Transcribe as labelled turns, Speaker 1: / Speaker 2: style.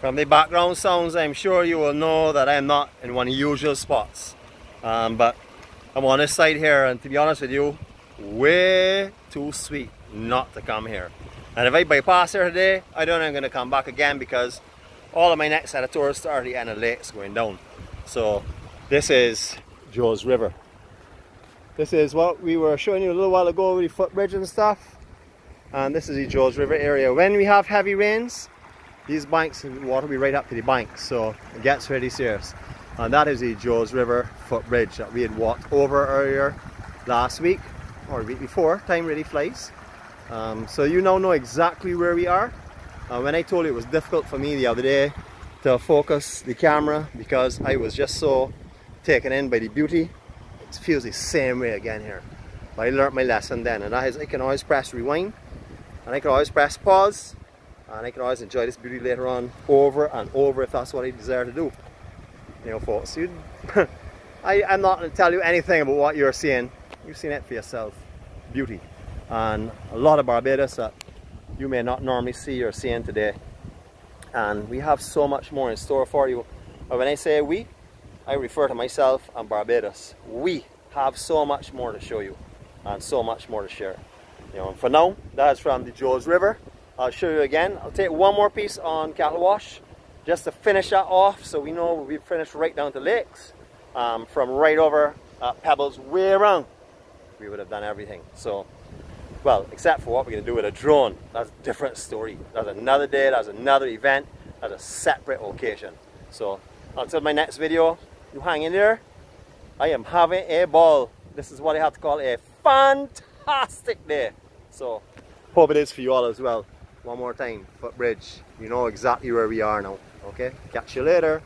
Speaker 1: From the background sounds, I'm sure you will know that I am not in one of the usual spots. Um, but I'm on this side here, and to be honest with you, way too sweet not to come here. And if I bypass here today, I don't know I'm going to come back again because all of my next set of tours start at the end of lakes going down. So this is Joe's River. This is what we were showing you a little while ago with the footbridge and stuff. And this is the Joe's River area. When we have heavy rains, these banks, water will be right up to the banks, so it gets really serious. And that is the Joe's River footbridge that we had walked over earlier last week or week before. Time really flies. Um, so you now know exactly where we are. Uh, when I told you it was difficult for me the other day to focus the camera because I was just so taken in by the beauty, it feels the same way again here. But I learned my lesson then and that is I can always press rewind and I can always press pause and I can always enjoy this beauty later on over and over if that's what I desire to do. You know folks, you, I, I'm not going to tell you anything about what you're seeing. You've seen it for yourself. Beauty and a lot of Barbados that you may not normally see or seeing today. And we have so much more in store for you. But when I say we, I refer to myself and Barbados. We have so much more to show you and so much more to share. You know, and for now, that's from the Joe's River. I'll show you again. I'll take one more piece on Cattlewash just to finish that off so we know we've finished right down to lakes. Um, from right over at Pebbles way around, we would have done everything. So well, except for what we're going to do with a drone. That's a different story. That's another day, that's another event, that's a separate occasion. So, until my next video, you hang in there. I am having a ball. This is what I have to call a fantastic day. So, hope it is for you all as well. One more time, footbridge. You know exactly where we are now. Okay, catch you later.